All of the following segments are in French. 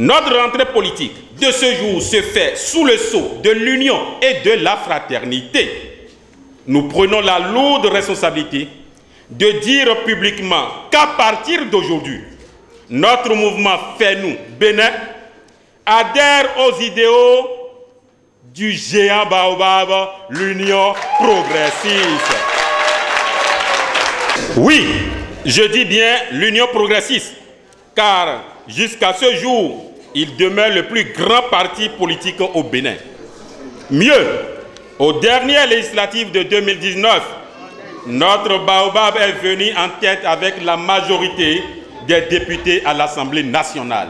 Notre rentrée politique de ce jour se fait sous le sceau de l'union et de la fraternité. Nous prenons la lourde responsabilité de dire publiquement qu'à partir d'aujourd'hui, notre mouvement Fait nous Bénin adhère aux idéaux du géant Baobab, l'Union progressiste. Oui, je dis bien l'Union progressiste, car jusqu'à ce jour, il demeure le plus grand parti politique au Bénin. Mieux, aux dernières législatives de 2019, notre Baobab est venu en tête avec la majorité des députés à l'Assemblée nationale.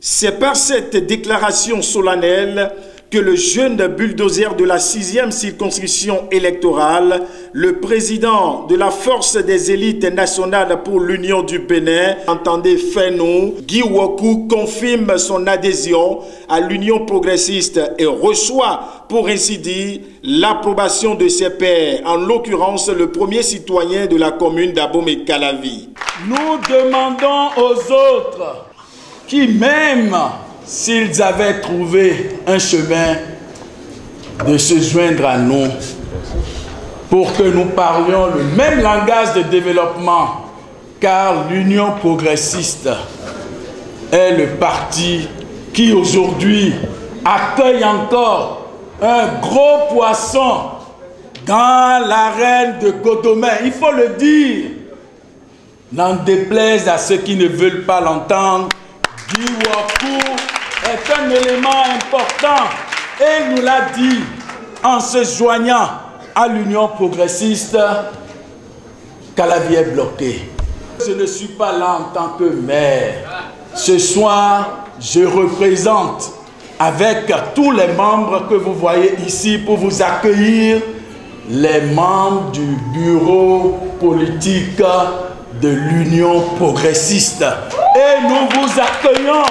C'est par cette déclaration solennelle que le jeune bulldozer de la sixième circonscription électorale, le président de la force des élites nationales pour l'Union du Bénin, entendez Fenou, Guy Woku confirme son adhésion à l'Union progressiste et reçoit, pour ainsi dire, l'approbation de ses pairs, en l'occurrence le premier citoyen de la commune d'Abomey-Calavi. Nous demandons aux autres qui, même s'ils avaient trouvé un chemin de se joindre à nous pour que nous parlions le même langage de développement, car l'Union progressiste est le parti qui aujourd'hui accueille encore un gros poisson dans l'arène de Godomé. Il faut le dire. N'en déplaise à ceux qui ne veulent pas l'entendre, Guy est un élément important et nous l'a dit en se joignant à l'Union progressiste qu'à la vie est bloquée. Je ne suis pas là en tant que maire. Ce soir, je représente avec tous les membres que vous voyez ici pour vous accueillir les membres du bureau politique de l'Union progressiste. Et nous vous accueillons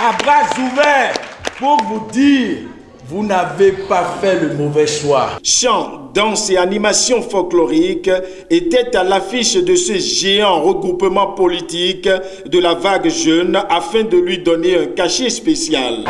à bras ouverts pour vous dire vous n'avez pas fait le mauvais choix. Chants, danse et animations folkloriques étaient à l'affiche de ce géant regroupement politique de la vague jeune afin de lui donner un cachet spécial.